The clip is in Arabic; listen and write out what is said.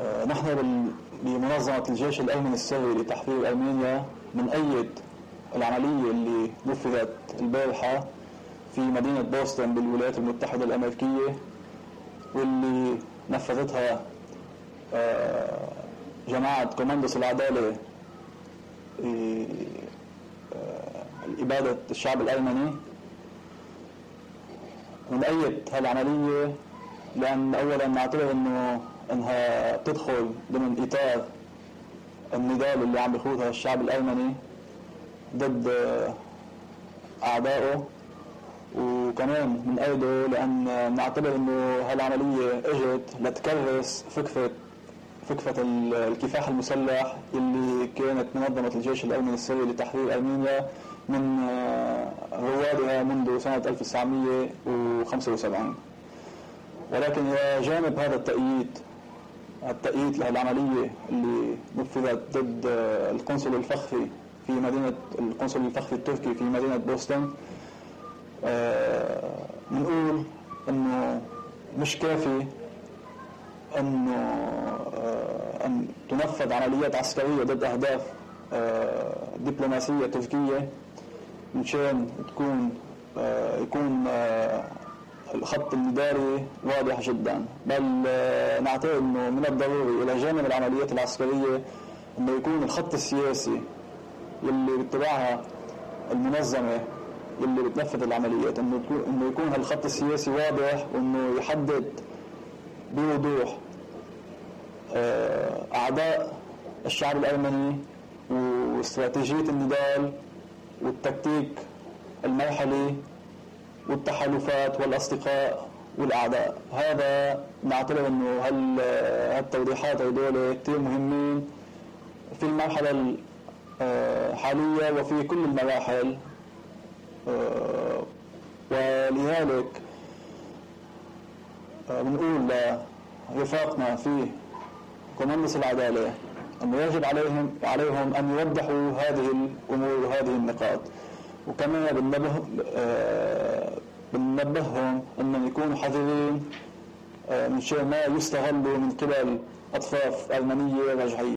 آه، نحن بمنظمة الجيش الأيمن السري لتحرير أرمينيا بنأيد العملية اللي نفذت البارحة في مدينة بوسطن بالولايات المتحدة الأمريكية واللي نفذتها آه، جماعة كوماندوس العدالة آه، إبادة الشعب الأيمني بنأيد هالعملية؟ لأن أولا نعتبر أنه أنها تدخل ضمن إطار النضال اللي عم بيخوضها الشعب الأيمني ضد أعدائه وكمان بنأيده لأن نعتبر أنه هالعملية إجت لتكرس فكرة فكرة ال- الكفاح المسلح اللي كانت منظمة الجيش الأيمن السري لتحرير أرمينيا من آه، روادها منذ سنة 1975 ولكن إلى جانب هذا التأييد التأييد للعملية اللي نفذت ضد القنصل الفخري في مدينة القنصل الفخري التركي في مدينة بوسطن آه، بنقول إنه مش كافي إنه آه، أن تنفذ عمليات عسكرية ضد أهداف آه، دبلوماسية تركية مشان تكون يكون الخط النضالي واضح جدا. بل آه، نعتبر إنه من الضروري إلى جانب العمليات العسكرية إنه يكون الخط السياسي اللي باتباعها المنظمة اللي بتنفذ العمليات إنه إنه يكون هالخط السياسي واضح وإنه يحدد بوضوح آه، اعداء الشعب الايمني واستراتيجية النضال والتكتيك المرحلي والتحالفات والأصدقاء والأعداء. هذا نعتبر إنه هال هالتوضيحات هدول كثير مهمين في المرحلة الحاليه وفي كل المراحل. آه، ولذلك آه، بنقول لرفاقنا في كوماندس العدالة أنه يجب عليهم عليهم أن يوضحوا هذه الأمور وهذه النقاط. وكمان بننبه آه، بننبههم أنهم يكونوا حذرين آه، من ما يستغلوا من قبل أطراف ألمانية رجعية